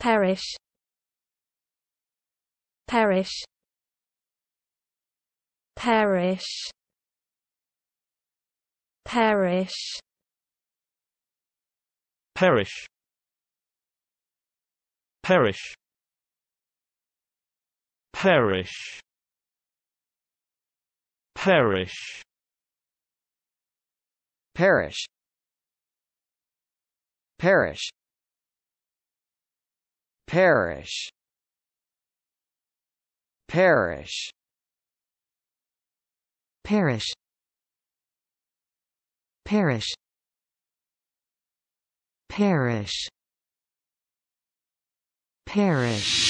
perish perish perish perish perish perish perish perish perish perish parish. Parish. Parish. Parish. Parish. Parish.